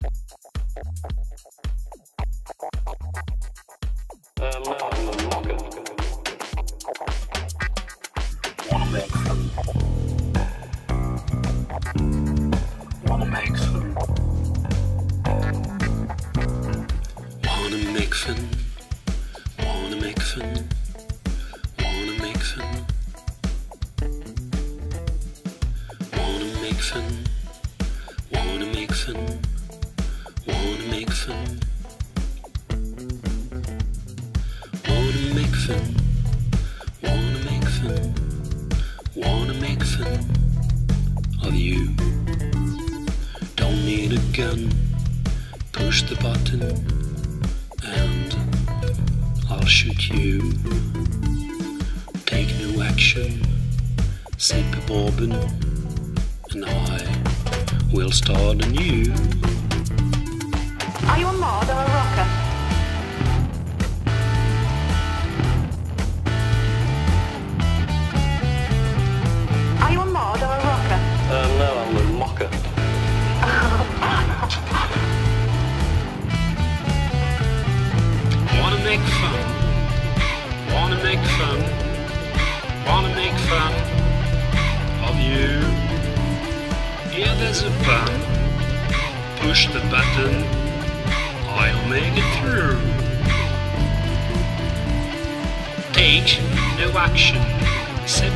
Wanna make fun, wanna make fun. Fun. Wanna make fun. Wanna make fun of you. Don't need a gun. Push the button and I'll shoot you. Take no action. Sip a bourbon and I will start anew. Are you a mod or a rocker? Wanna make fun of you? Here there's a button. Push the button. I'll make it through. Take no action. Sip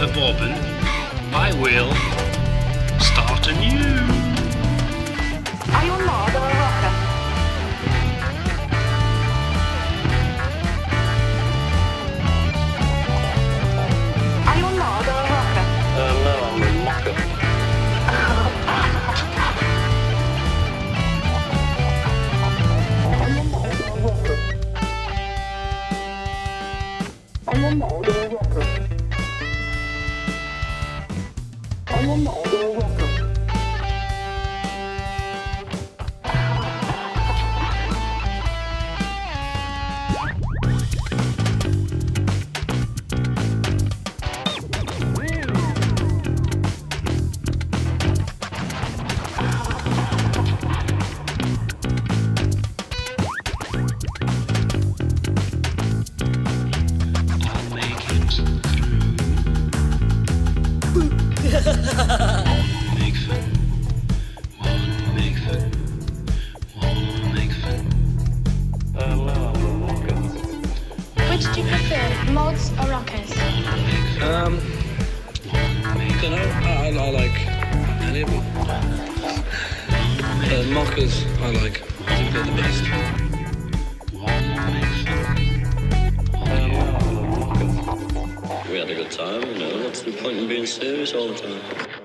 the bobbin. I will 多毛都。Which do you prefer, mods or rockers? Um, don't know. I, like any of them. Uh, I like. I think they're the best. Time, you know. What's the point in being serious all the time?